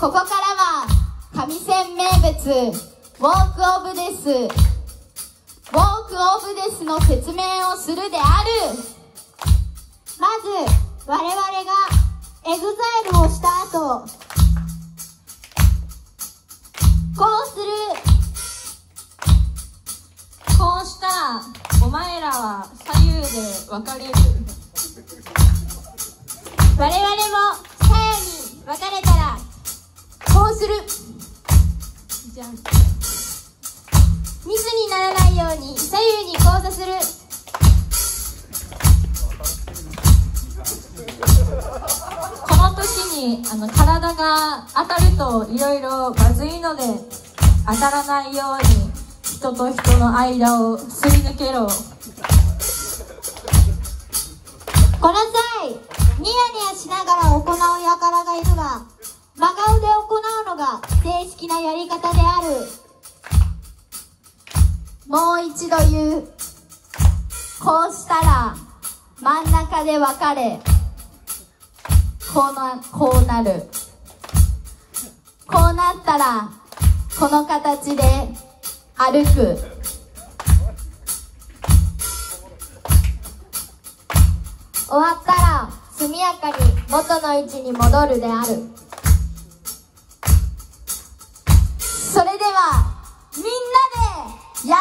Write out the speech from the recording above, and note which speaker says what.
Speaker 1: ここからは上線名物ウォークオブデスウォークオブデスの説明をするである。まず我々がエグザイルをした後こうする。
Speaker 2: こうした。らお前らは左右で分かれる。
Speaker 1: 我々も左右に分かれた
Speaker 2: ゃん
Speaker 1: ミスにならないように左右に交差する。
Speaker 2: この時にあの体が当たるといろいろまずいので当たらないように人と人の間をすり抜けろ。
Speaker 1: この際ニヤニヤしながら行う輩がいるが真顔で行うのが正式なやり方である。もう一度言う。こうしたら真ん中で分かれ。こうなこうなる。こうなったらこの形で歩く。終わったら速やかに元の位置に戻るである。ya